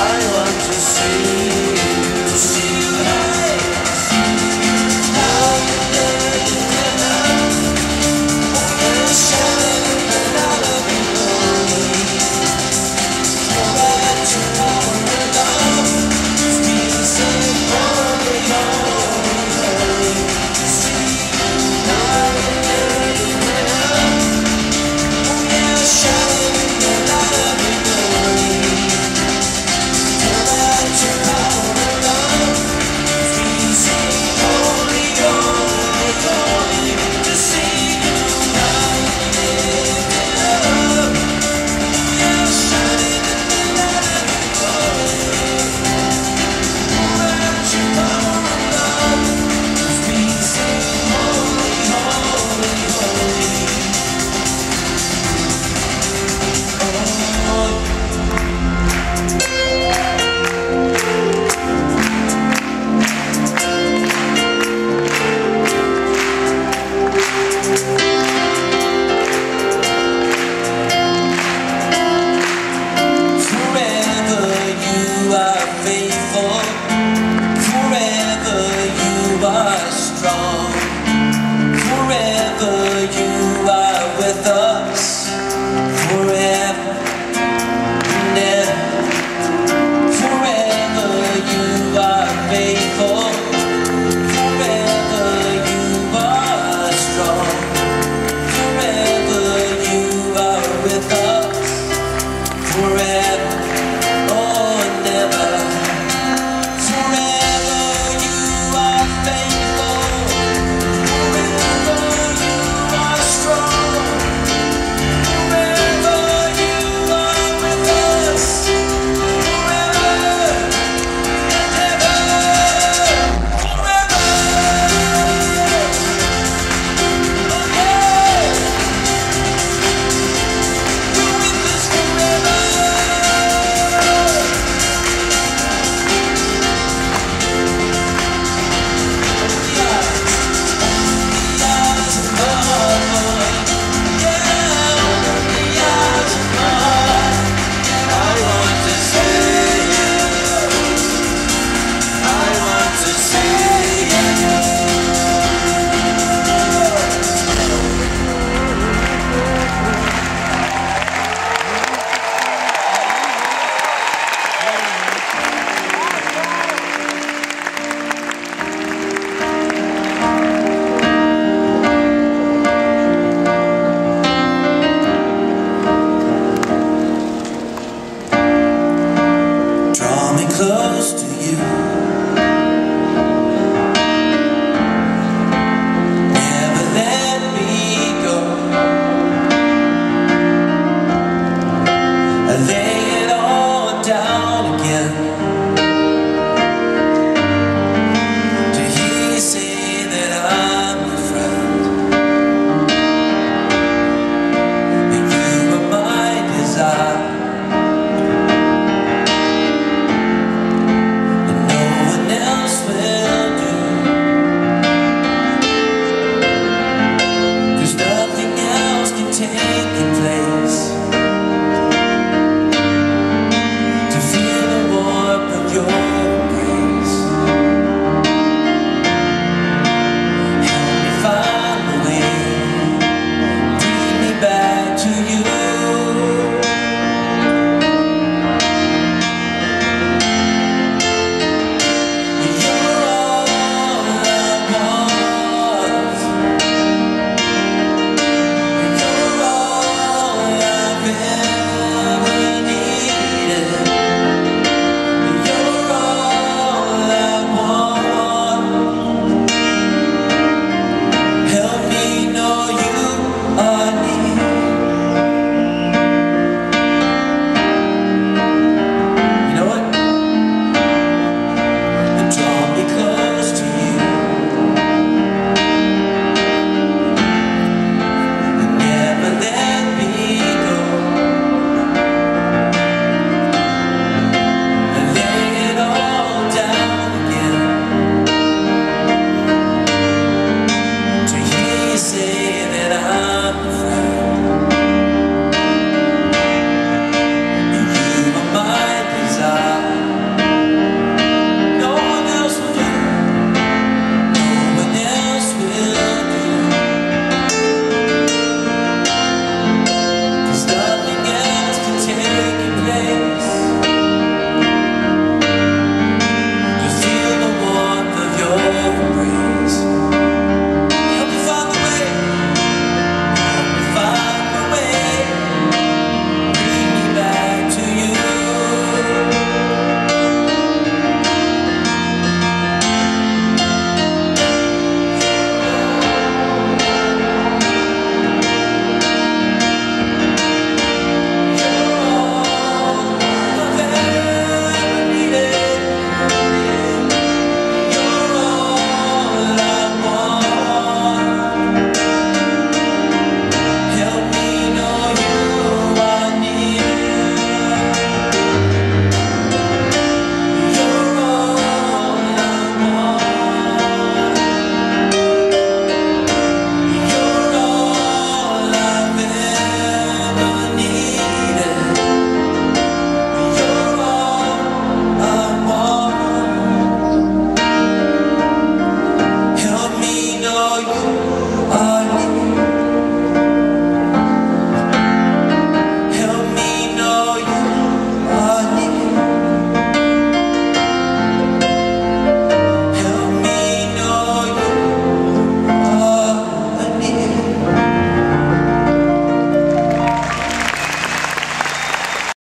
I want to see close